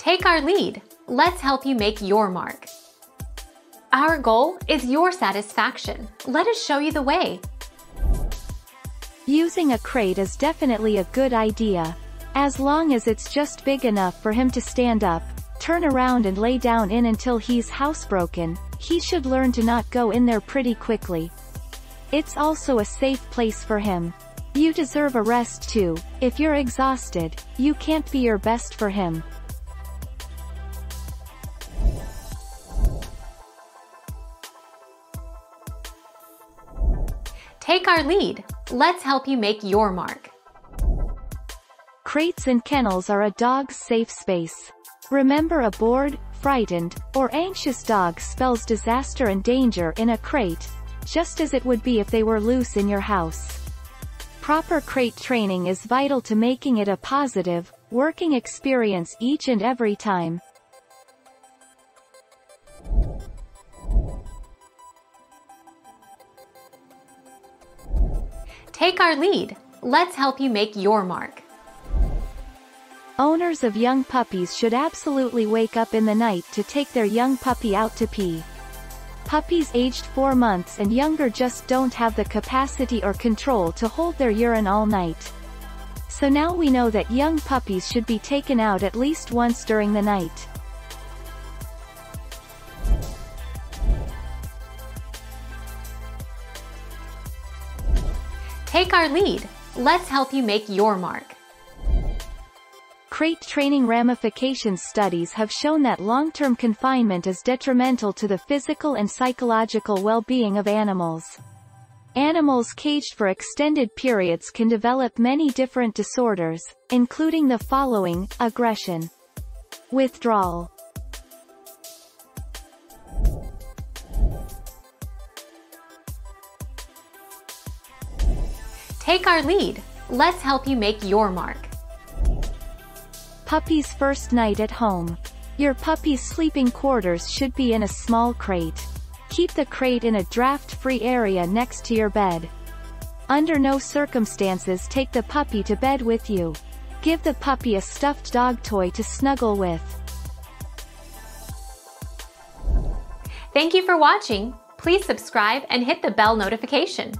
Take our lead. Let's help you make your mark. Our goal is your satisfaction. Let us show you the way. Using a crate is definitely a good idea. As long as it's just big enough for him to stand up, turn around and lay down in until he's housebroken, he should learn to not go in there pretty quickly. It's also a safe place for him. You deserve a rest too, if you're exhausted, you can't be your best for him. Take our lead. Let's help you make your mark. Crates and kennels are a dog's safe space. Remember a bored, frightened, or anxious dog spells disaster and danger in a crate, just as it would be if they were loose in your house. Proper crate training is vital to making it a positive, working experience each and every time. Take our lead. Let's help you make your mark. Owners of young puppies should absolutely wake up in the night to take their young puppy out to pee. Puppies aged 4 months and younger just don't have the capacity or control to hold their urine all night. So now we know that young puppies should be taken out at least once during the night. Take our lead. Let's help you make your mark. Crate training ramifications studies have shown that long-term confinement is detrimental to the physical and psychological well-being of animals. Animals caged for extended periods can develop many different disorders, including the following, aggression, withdrawal, Take our lead. Let's help you make your mark. Puppy's first night at home. Your puppy's sleeping quarters should be in a small crate. Keep the crate in a draft-free area next to your bed. Under no circumstances take the puppy to bed with you. Give the puppy a stuffed dog toy to snuggle with. Thank you for watching. Please subscribe and hit the bell notification.